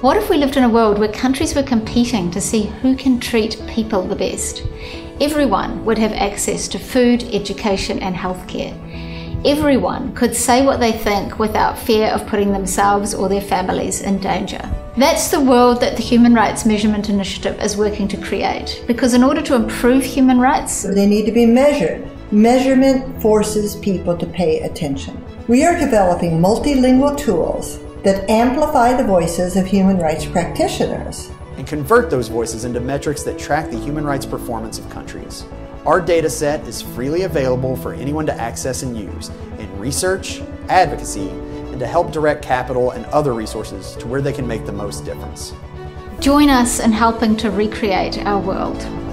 What if we lived in a world where countries were competing to see who can treat people the best? Everyone would have access to food, education, and healthcare. Everyone could say what they think without fear of putting themselves or their families in danger. That's the world that the Human Rights Measurement Initiative is working to create. Because in order to improve human rights, they need to be measured. Measurement forces people to pay attention. We are developing multilingual tools that amplify the voices of human rights practitioners and convert those voices into metrics that track the human rights performance of countries. Our data set is freely available for anyone to access and use in research, advocacy, and to help direct capital and other resources to where they can make the most difference. Join us in helping to recreate our world.